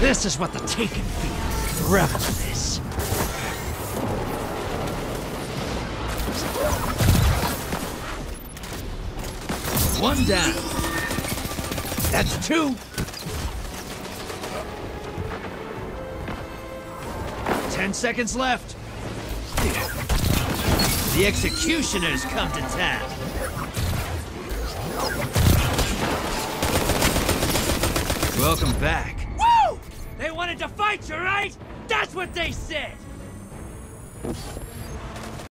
This is what the Taken feel. Revel in this. One down. That's two. Ten seconds left. The executioners come to town. Welcome back. Wanted to fight you, right? That's what they said!